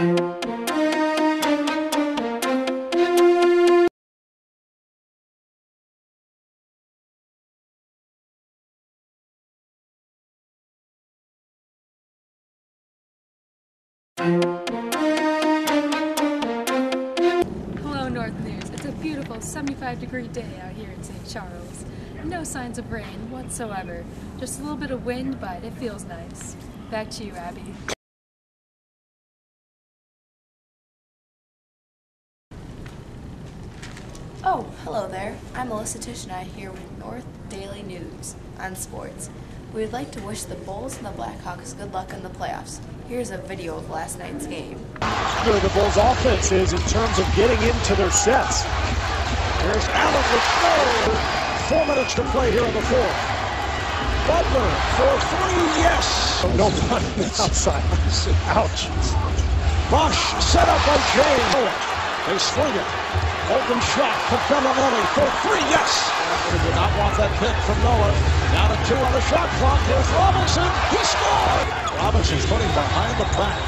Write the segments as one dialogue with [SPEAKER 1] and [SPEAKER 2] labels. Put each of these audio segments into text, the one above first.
[SPEAKER 1] Hello, North News. It's a beautiful 75 degree day out here in St. Charles. No signs of rain whatsoever. Just a little bit of wind, but it feels nice. Back to you, Abby.
[SPEAKER 2] Oh, hello there. I'm Melissa Tishnai here with North Daily News on sports. We would like to wish the Bulls and the Blackhawks good luck in the playoffs. Here's a video of last night's game.
[SPEAKER 3] Good the Bulls offense is in terms of getting into their sets. There's Allen with no. Four minutes to play here in the fourth. Butler for three, yes. No one outside. Ouch. Bosh set up by James. They swing it. Open shot to Belinelli for three, yes. He did not want that pick from Noah. Now to two on the shot clock. Here's Robinson. He scored. Robinson's putting behind the back.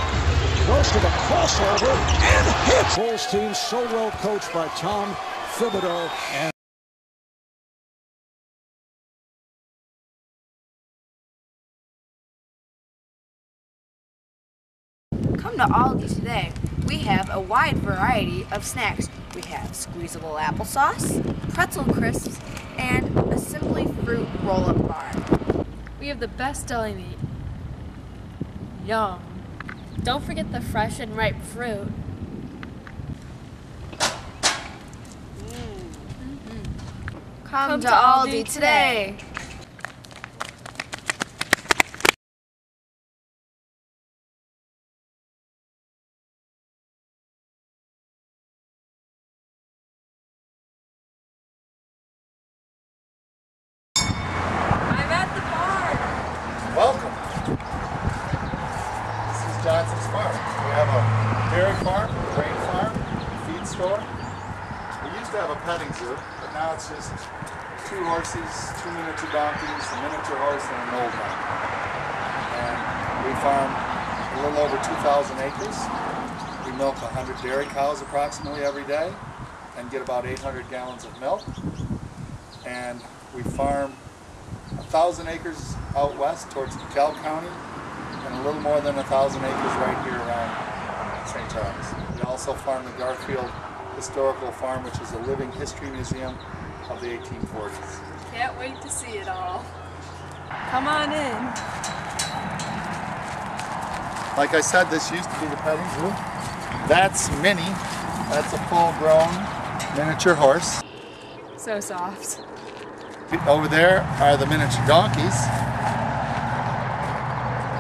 [SPEAKER 3] Goes to the crossover and hits. Bulls team so well coached by Tom Thibodeau and
[SPEAKER 2] Come to Aldi today. We have a wide variety of snacks. We have squeezable applesauce, pretzel crisps, and a Simply Fruit roll-up bar.
[SPEAKER 1] We have the best deli meat. Yum.
[SPEAKER 4] Don't forget the fresh and ripe fruit. Mm. Mm-hmm.
[SPEAKER 2] Come, to Aldi today.
[SPEAKER 1] I'm at the bar.
[SPEAKER 5] Welcome. This is Johnsen's Farm. We have a dairy farm, grain farm, feed store. We used to have a petting zoo, but now it's just two horses, two miniature donkeys, a miniature horse, and an old one. And we farm a little over 2,000 acres. We milk 100 dairy cows approximately every day and get about 800 gallons of milk. And we farm a thousand acres out west towards DeKalb County and a little more than a thousand acres right here around St. Charles. We also farm the Garfield Historical Farm, which is a living history museum of the 1840s.
[SPEAKER 1] Can't wait to see it all. Come on in.
[SPEAKER 5] Like I said, this used to be the petting zoo. That's Minnie. That's a full-grown miniature horse.
[SPEAKER 1] So soft.
[SPEAKER 5] Over there are the miniature donkeys.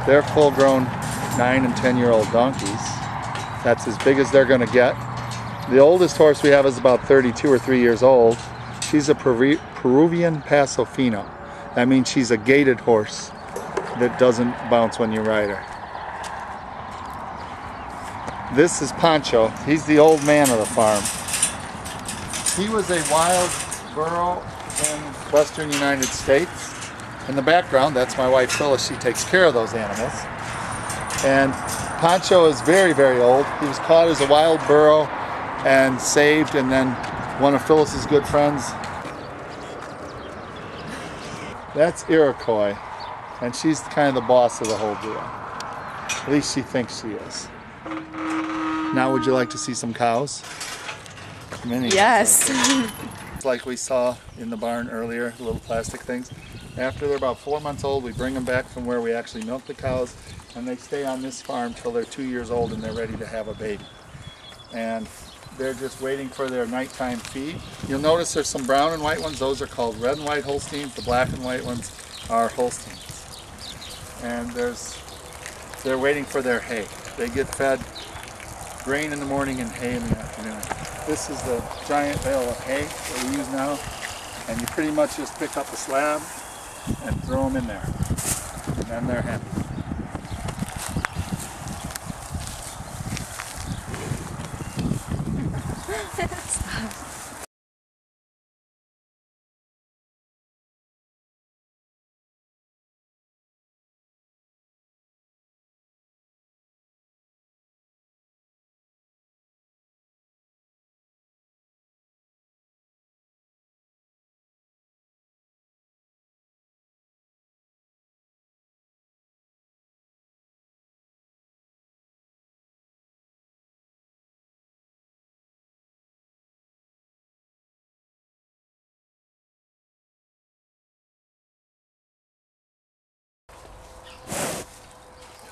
[SPEAKER 5] They're full-grown nine and 10 year old donkeys. That's as big as they're gonna get. The oldest horse we have is about 32 or three years old. She's a Peru- Peruvian Paso Fino. That means she's a gaited horse that doesn't bounce when you ride her. This is Pancho. He's the old man of the farm. He was a wild burro in western United States. In the background, that's my wife Phyllis. She takes care of those animals. And Pancho is very, very old. He was caught as a wild burro and saved, and then one of Phyllis's good friends. That's Iroquois, and she's kind of the boss of the whole deal. At least she thinks she is. Now, would you like to see some cows? Many.
[SPEAKER 1] Yes.
[SPEAKER 5] like we saw in the barn earlier, little plastic things. After they're about four months old, we bring them back from where we actually milk the cows, and they stay on this farm till they're two years old and they're ready to have a baby. And they're just waiting for their nighttime feed. You'll notice there's some brown and white ones. Those are called red and white Holsteins. The black and white ones are Holsteins. And there's, they're waiting for their hay. They get fed grain in the morning and hay in the afternoon. This is the giant bale of hay that we use now. And you pretty much just pick up a slab and throw them in there. And then they're happy.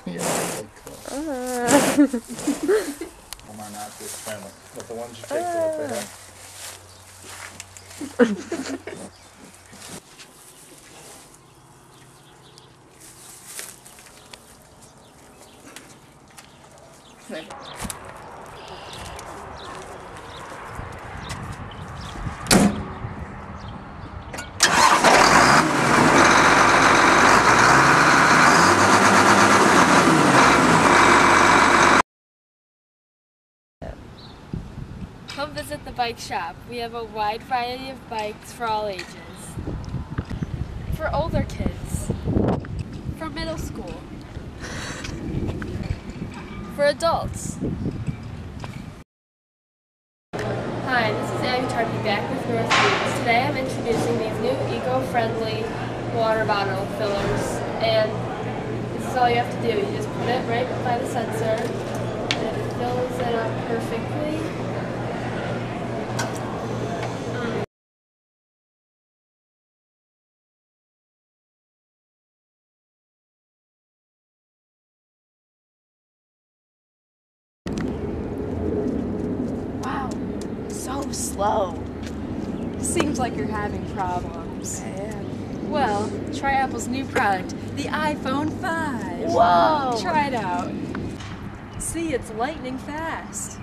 [SPEAKER 5] Yeah, like, uh, on, not this family. But the ones you take they have.
[SPEAKER 4] Come visit the bike shop. We have a wide variety of bikes for all ages. For older kids. For middle school. For adults. Hi, this is Abby Tarpey back with North News. Today I'm introducing these new eco-friendly water bottle fillers and this is all you have to do. You just put it right by the sensor and it fills it up perfectly.
[SPEAKER 2] So slow.
[SPEAKER 1] Seems like you're having problems. Well, try Apple's new product, the iPhone 5.
[SPEAKER 2] Whoa!
[SPEAKER 1] Try it out. See, it's lightning fast.